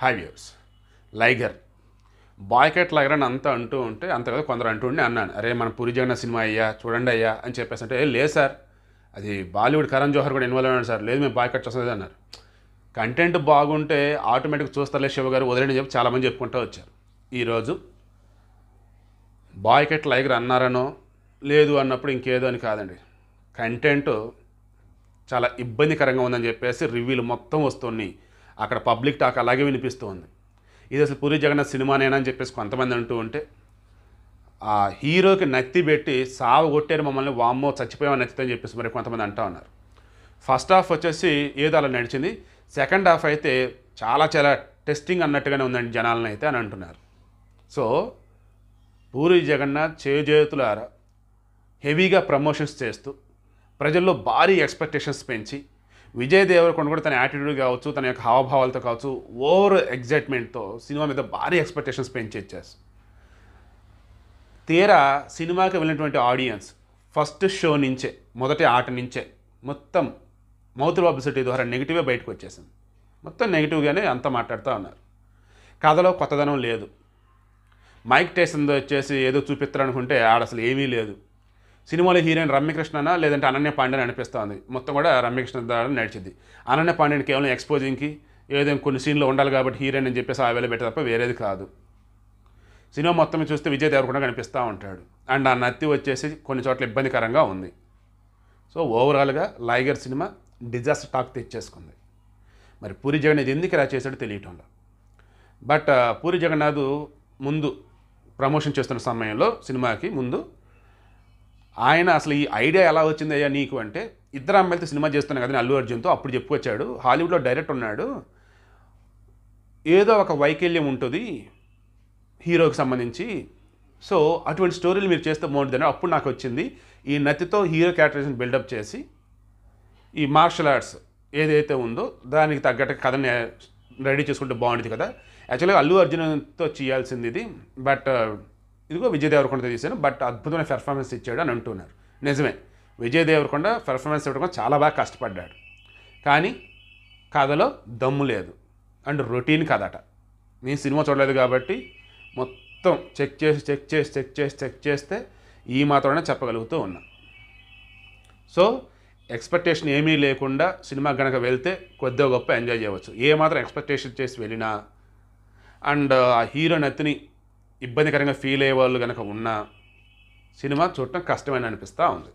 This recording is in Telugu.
Hi views Liger. Boycott Liger అని అంతా అంటూ ఉంటే అంత కదా కొందరు అంటూ ఉండి అన్నాను. అరే మన పూరి జగన్నాథ్ సినిమా అయ్యా చూడండి అయ్యా అని చెప్పేసి అంటే "ఏ, లేదు సార్. అది బాలీవుడ్ కరణ్ జోహర్ కూడా ఇన్వాల్వ్ అయ్యాడు సార్. లేదు మేము బాయ్కట్ చేస్తుంది అన్నారు. కంటెంట్ బాగుంటే ఆటోమేటిక్ చూస్తారులే శివ గారు వదిలేని చెప్పి చాలామంది చెప్పుకుంటూ వచ్చారు. ఈరోజు బాయ్కెట్ లైగర్ అన్నారనో లేదు అన్నప్పుడు ఇంకేదో అని కాదండి. కంటెంట్ చాలా ఇబ్బందికరంగా ఉందని చెప్పేసి రివ్యూలు మొత్తం వస్తున్నాయి. అక్కడ పబ్లిక్ టాక్ అలాగే వినిపిస్తోంది. ఇది అసలు పూరి జగన్నాథ్ సినిమానేనా అని చెప్పేసి కొంతమంది అంటూ ఉంటే ఆ హీరోకి నత్తి పెట్టి సావు కొట్టారు మమ్మల్ని వామ్మో చచ్చిపోయామని నచ్చితే అని చెప్పేసి మరి కొంతమంది అంటూ ఉన్నారు. ఫస్ట్ హాఫ్ వచ్చేసి ఏదో అలా నడిచింది. సెకండ్ హాఫ్ అయితే చాలా చాలా టెస్టింగ్ అన్నట్టుగానే ఉందండి జనాలను అయితే అని అంటున్నారు. సో పూరి జగన్నాథ్ చేజేతులారా హెవీగా ప్రమోషన్స్ చేస్తూ ప్రజల్లో భారీ ఎక్స్పెక్టేషన్స్ పెంచి విజయ్ దేవరకొండ కూడా తన యాటిట్యూడ్ కావచ్చు తన యొక్క హావభావాలతో కావచ్చు ఓవర్ ఎగ్జైట్మెంట్తో సినిమా మీద భారీ ఎక్స్పెక్టేషన్స్ పెంచేచ్చేసి తీరా సినిమాకి వెళ్ళినటువంటి ఆడియన్స్ ఫస్ట్ షో నుంచే మొదటి ఆట నుంచే మొత్తం మౌత్ పబ్లిసిటీ ద్వారా నెగిటివే బయటకు వచ్చేసింది. మొత్తం నెగిటివ్గానే అంతా మాట్లాడుతూ ఉన్నారు. కథలో కొత్తదనం లేదు. మైక్ టేసన్ వచ్చేసి ఏదో చూపిస్తారనుకుంటే ఆడ అసలు ఏమీ లేదు. సినిమాలో హీరోయిన్ రమ్యకృష్ణనా లేదంటే అనన్య పాండ్యని అనిపిస్తుంది. మొత్తం కూడా రమ్యకృష్ణ ద్వారా నడిచింది. అనన్య పాండ్యని కేవలం ఎక్స్పోజింగ్కి ఏదో కొన్ని సీన్లో ఉండాలి కాబట్టి హీరోయిన్ అని చెప్పేసి ఆ వేళ పెట్టే తప్ప వేరేది కాదు. సినిమా మొత్తం చూస్తే విజయ్ దేవరకొండ కనిపిస్తూ ఉంటాడు. అండ్ ఆ నత్తి వచ్చేసి కొన్ని చోట్ల ఇబ్బందికరంగా ఉంది. సో ఓవరాల్గా లైగర్ సినిమా డిజాస్టర్ టాక్ తెచ్చేసుకుంది. మరి పూరి జగన్నాథ్ ఎందుకు ఇలా చేశాడో తెలియటంలో. బట్ పూరి జగన్నాథ్ ముందు ప్రమోషన్ చేస్తున్న సమయంలో సినిమాకి ముందు ఆయన అసలు ఈ ఐడియా ఎలా వచ్చిందయ్యా నీకు అంటే ఇద్దరు అమ్మాయిలతో సినిమా చేస్తున్నాను కదా నేను అల్లు అర్జున్తో అప్పుడు చెప్పుకొచ్చాడు హాలీవుడ్లో డైరెక్ట్ ఉన్నాడు. ఏదో ఒక వైకల్యం ఉంటుంది హీరోకి సంబంధించి. సో అటువంటి స్టోరీలు మీరు చేస్తే బాగుంటుందని అప్పుడు నాకు వచ్చింది. ఈ నతితో హీరో క్యారెక్టరేషన్ బిల్డప్ చేసి ఈ మార్షల్ ఆర్ట్స్ ఏదైతే ఉందో దానికి తగ్గట్టు కథని రెడీ చేసుకుంటే బాగుంటుంది కదా. యాక్చువల్గా అల్లు అర్జున్తో చేయాల్సింది ఇది. బట్ ఇదిగో విజయ్ దేవరకొండతో తీశాను బట్ అద్భుతమైన పెర్ఫార్మెన్స్ ఇచ్చాడు అని అంటున్నారు. నిజమే. విజయ్ దేవరకొండ పెర్ఫార్మెన్స్ ఇవ్వడం చాలా బాగా కష్టపడ్డాడు. కానీ కథలో దమ్ము లేదు. అండ్ రొటీన్ కథట. నేను సినిమా చూడలేదు కాబట్టి మొత్తం చెక్ చేసి చెక్ చేసి చెక్ చేసి చెక్ చేస్తే ఈ మాత్రమే చెప్పగలుగుతూ ఉన్నా. సో ఎక్స్పెక్టేషన్ ఏమీ లేకుండా సినిమా కనుక వెళ్తే కొద్దిగా గొప్ప ఎంజాయ్ చేయవచ్చు. ఏ మాత్రం ఎక్స్పెక్టేషన్ చేసి వెళ్ళినా. అండ్ ఆ హీరో నత్తిని ఇబ్బందికరంగా ఫీల్ అయ్యే వాళ్ళు కనుక ఉన్నా సినిమా చూడటం కష్టమైన అనిపిస్తూ ఉంది.